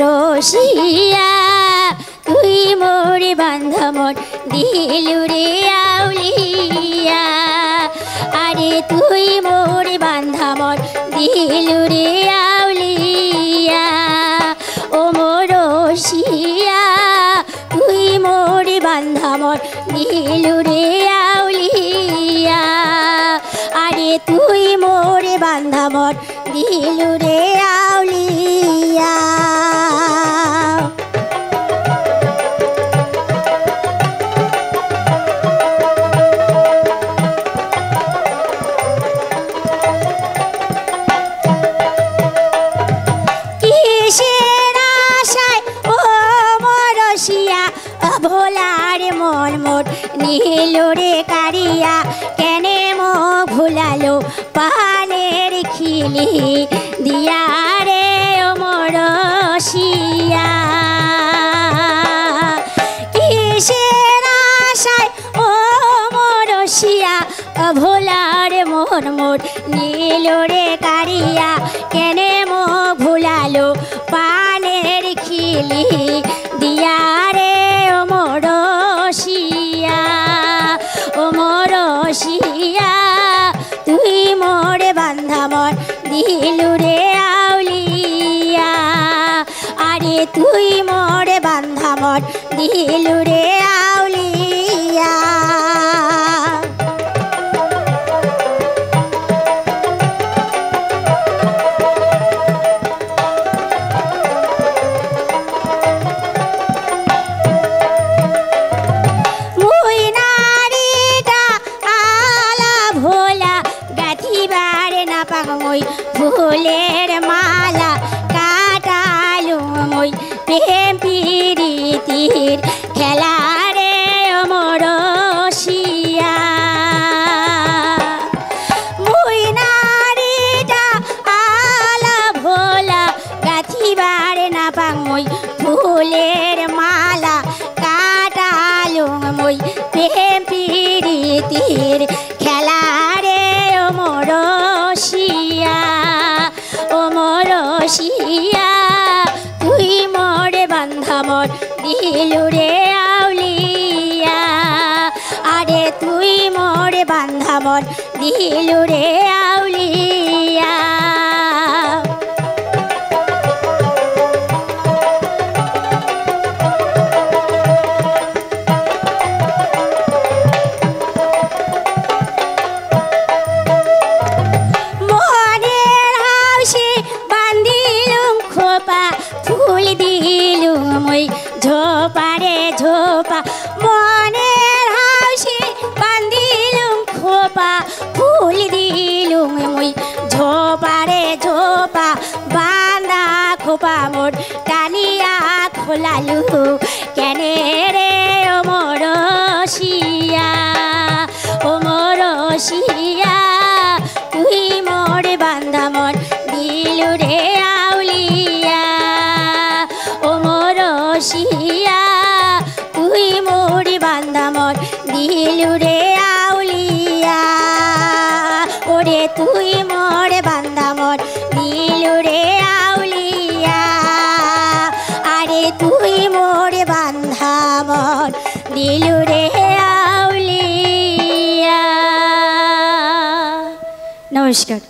রসিয়া তুই মোরে বান্ধমন দিলু রে আউলিয়া। আরে তুই মোরে বান্ধমন দিলু রে আউলিয়া। ও রসিয়া তুই মোরে বান্ধমন দিলু রে আউলিয়া। আরে তুই মোরে বান্ধমন দিলু রে আউলিয়া ভোলার মন মোট নীল রে কারিয়া কেনে মো ভুলালো পানের খিলি দিয়া রে ও মরসিয়া কিসের আশায় ও মরসিয়া ভোলার মন মোট নীল রে কারিয়া। কেনে মো ভুলালো পানের খিলি? দিয়া রে ও মরসিয়া ও মরসিয়া তুই মোরে বান্ধামর দিলু রে আউলিয়া। আরে তুই মোরে বান্ধামর দিলু রে আউলিয়া ফুলের মালা কাটালু মই প্রেম পিরিতির খেলা রে পাগমই ফুলের মালা কাটালুম মই প্রেম পিরিতির খেলা মরসিয়া তুই মরে বান্ধামর দিলু রে আউলিয়া। আরে তুই মরে বান্ধামর দিলু রে আউলিয়া। মই ঝোপারে ঝোপা, মনের হাসি বান্দিলুম খোপা, ফুল দিলুম মই ঝোপারে ঝোপা, বান্দা খোপা মোট টানিয়া খোলালু। কেনে বান্ধামন দিলু আউলিয়া, ওরে তুই মোর বান্ধামন দিলু রে আউলিয়া, আরে তুই মোর বান্ধামন দিলু রে আউলিয়া। নমস্কার।